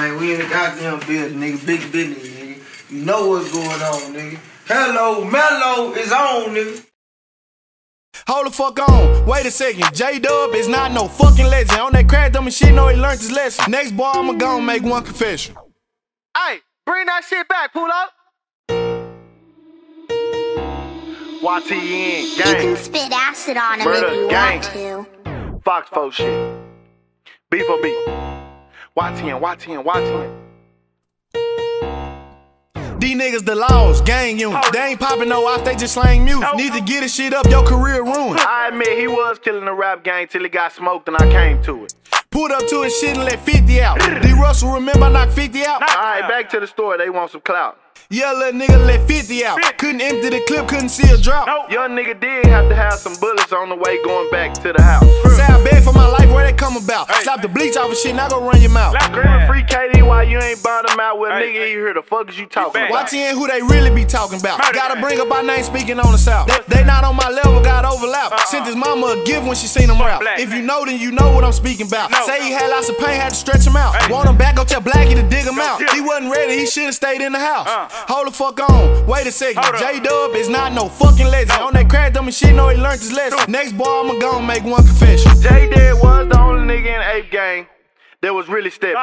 Man, we in the goddamn building, nigga. Big business, nigga. You know what's going on, nigga. Hello, Mello is on, nigga. Hold the fuck on, wait a second. J Dub is not no fucking legend. On that crack dumb shit, know he learned his lesson. Next boy, I'ma go and make one confession. Hey, bring that shit back, pull up. YTN, You can spit acid on him Murder, if you gang. want to. Fox 4 shit. B for B. YTN, YTN, YTN. These niggas the laws, gang unit. Oh. They ain't popping no off, they just slang mute. Oh. Need to get this shit up, your career ruined. I admit he was killing the rap gang till he got smoked and I came to it. Pulled up to his shit and let 50 out. D Russell, remember I knocked 50 out? Alright, back to the store, they want some clout. Yeah, little nigga let 50 out. Couldn't empty the clip, couldn't see a drop. Young nigga did have to have some bullets on the way going back to the house. Say come about? Stop the bleach off of shit, now go run your mouth. Screaming free KD while you ain't bought him out. Well, nigga, you hear the fuck is you talking about? YTN who they really be talking about. Gotta bring up our name speaking on the south. They, they not on my level, got overlap. Uh-uh. Sent his mama a gift when she seen him rap. If you know, then you know what I'm speaking about. Say he had lots of pain, had to stretch him out. Want him back, go tell Blackie to dig him out. He wasn't ready, he should've stayed in the house. Hold the fuck on, wait a second. J Dub is not no fucking legend. On that crack dumb shit, know he learned his lesson. Next boy, I'ma go and make one confession. J that was really stepping.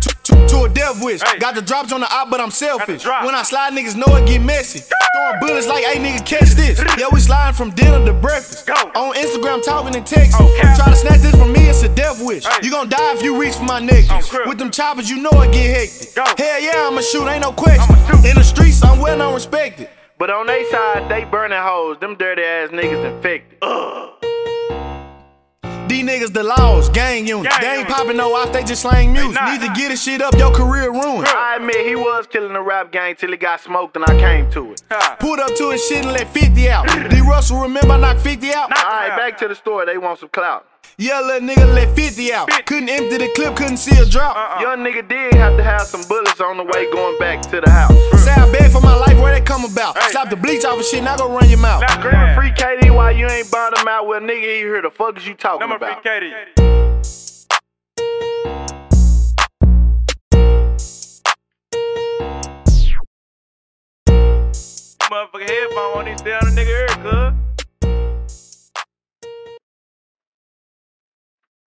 to, to, to a death wish. Got the drops on the op, but I'm selfish. When I slide, niggas know it get messy. Throwing bullets like, hey, nigga, catch this. Yeah, we sliding from dinner to breakfast. Go. On Instagram, talking and texting. Try to snatch this from me, it's a death wish. You gon' die if you reach for my necklace. With them choppers, you know it get hectic. Hell yeah, I'ma shoot, ain't no question. In the streets, I'm well known, respected. But on they side, they burning hoes. Them dirty ass niggas infected. These niggas the laws, gang unit. They ain't popping no off, they just slang music. Need to get this shit up, your career ruined. I admit he was killing the rap gang till he got smoked and I came to it. Pulled up to his shit and let 50 out. D Russell, remember I knocked 50 out? Alright, back to the store, they want some clout. Yeah, little nigga let 50 out. Couldn't empty the clip, couldn't see a drop. Young nigga did have to have some bullets on the way going back to the house. Say I beg for my life, where they come about? Stop the bleach off of shit, now go run your mouth. Screaming free KD while you ain't bought him out. Well, nigga, you hear the fuck is you talking about? Motherfucking headphone on these down a nigga ear, cuz.